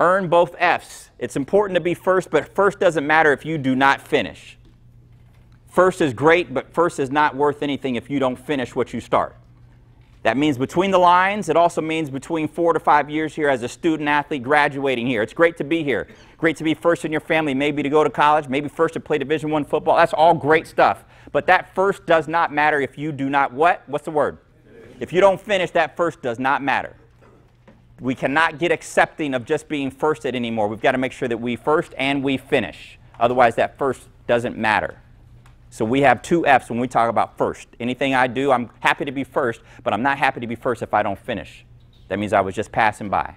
Earn both F's. It's important to be first, but first doesn't matter if you do not finish. First is great, but first is not worth anything if you don't finish what you start. That means between the lines. It also means between four to five years here as a student athlete graduating here. It's great to be here. Great to be first in your family, maybe to go to college, maybe first to play Division One football. That's all great stuff. But that first does not matter if you do not what? What's the word? If you don't finish, that first does not matter. We cannot get accepting of just being first at anymore. We've got to make sure that we first and we finish. Otherwise, that first doesn't matter. So we have two F's when we talk about first. Anything I do, I'm happy to be first, but I'm not happy to be first if I don't finish. That means I was just passing by.